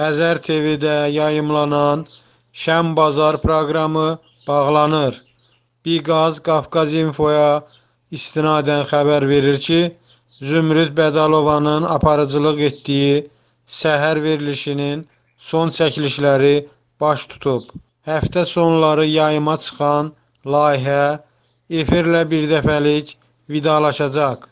Xəzər TV-də yayımlanan Şən Bazar proqramı bağlanır. Biqaz Qafqaz İnfoya istinadən xəbər verir ki, Zümrüd Bədalovanın aparıcılıq etdiyi səhər verilişinin son çəkilişləri baş tutub. Həftə sonları yayıma çıxan layihə efirlə birdəfəlik vidalaşacaq.